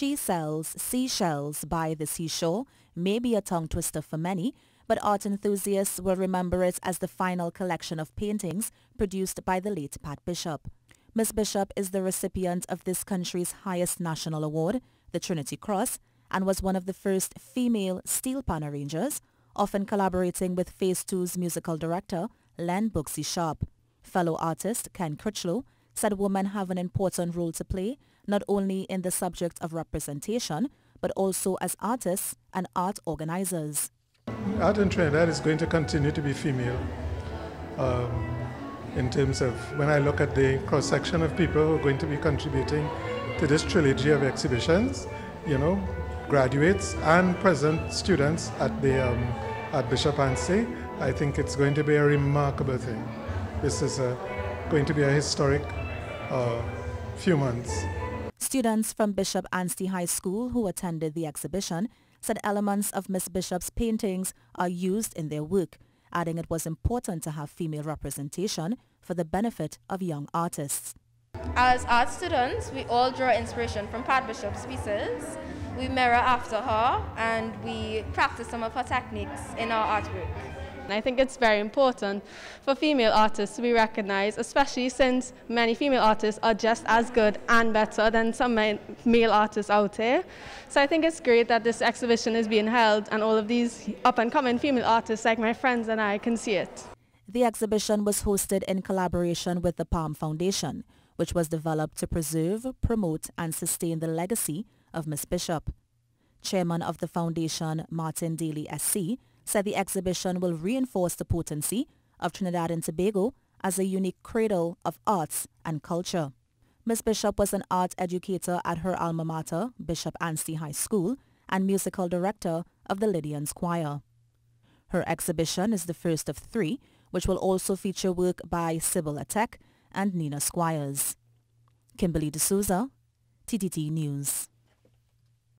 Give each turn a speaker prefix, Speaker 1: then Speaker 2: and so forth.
Speaker 1: She sells seashells by the seashore may be a tongue twister for many, but art enthusiasts will remember it as the final collection of paintings produced by the late Pat Bishop. Miss Bishop is the recipient of this country's highest national award, the Trinity Cross, and was one of the first female steel pan arrangers, often collaborating with Phase 2's musical director, Len Boogsie Sharpe. Fellow artist Ken Crichlow said women have an important role to play, not only in the subject of representation, but also as artists and art organizers.
Speaker 2: Art in Trinidad is going to continue to be female. Um, in terms of when I look at the cross section of people who are going to be contributing to this trilogy of exhibitions, you know, graduates and present students at the um, at Bishop Anstey, I think it's going to be a remarkable thing. This is a, going to be a historic uh, few months.
Speaker 1: Students from Bishop Anstey High School who attended the exhibition said elements of Miss Bishop's paintings are used in their work, adding it was important to have female representation for the benefit of young artists.
Speaker 3: As art students, we all draw inspiration from Pat Bishop's pieces. We mirror after her and we practice some of her techniques in our artwork.
Speaker 4: I think it's very important for female artists to be recognized, especially since many female artists are just as good and better than some male artists out there. So I think it's great that this exhibition is being held and all of these up-and-coming female artists like my friends and I can see it.
Speaker 1: The exhibition was hosted in collaboration with the Palm Foundation, which was developed to preserve, promote and sustain the legacy of Miss Bishop. Chairman of the foundation, Martin Daly SC, said the exhibition will reinforce the potency of Trinidad and Tobago as a unique cradle of arts and culture. Ms. Bishop was an art educator at her alma mater, Bishop Anstey High School, and musical director of the Lydians Choir. Her exhibition is the first of three, which will also feature work by Sybil Atteck and Nina Squires. Kimberly De Souza, TTT News.